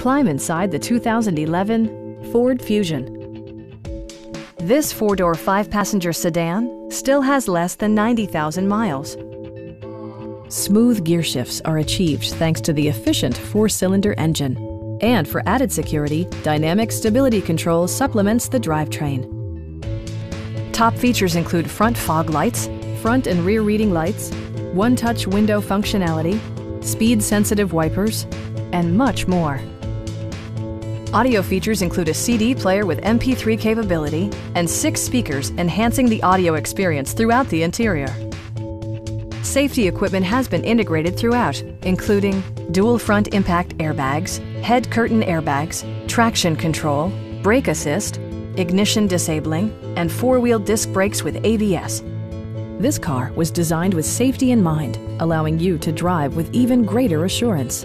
Climb inside the 2011 Ford Fusion. This four-door, five-passenger sedan still has less than 90,000 miles. Smooth gear shifts are achieved thanks to the efficient four-cylinder engine. And for added security, Dynamic Stability Control supplements the drivetrain. Top features include front fog lights, front and rear reading lights, one-touch window functionality, speed-sensitive wipers, and much more. Audio features include a CD player with MP3 capability and six speakers enhancing the audio experience throughout the interior. Safety equipment has been integrated throughout, including dual front impact airbags, head curtain airbags, traction control, brake assist, ignition disabling, and four-wheel disc brakes with ABS. This car was designed with safety in mind, allowing you to drive with even greater assurance.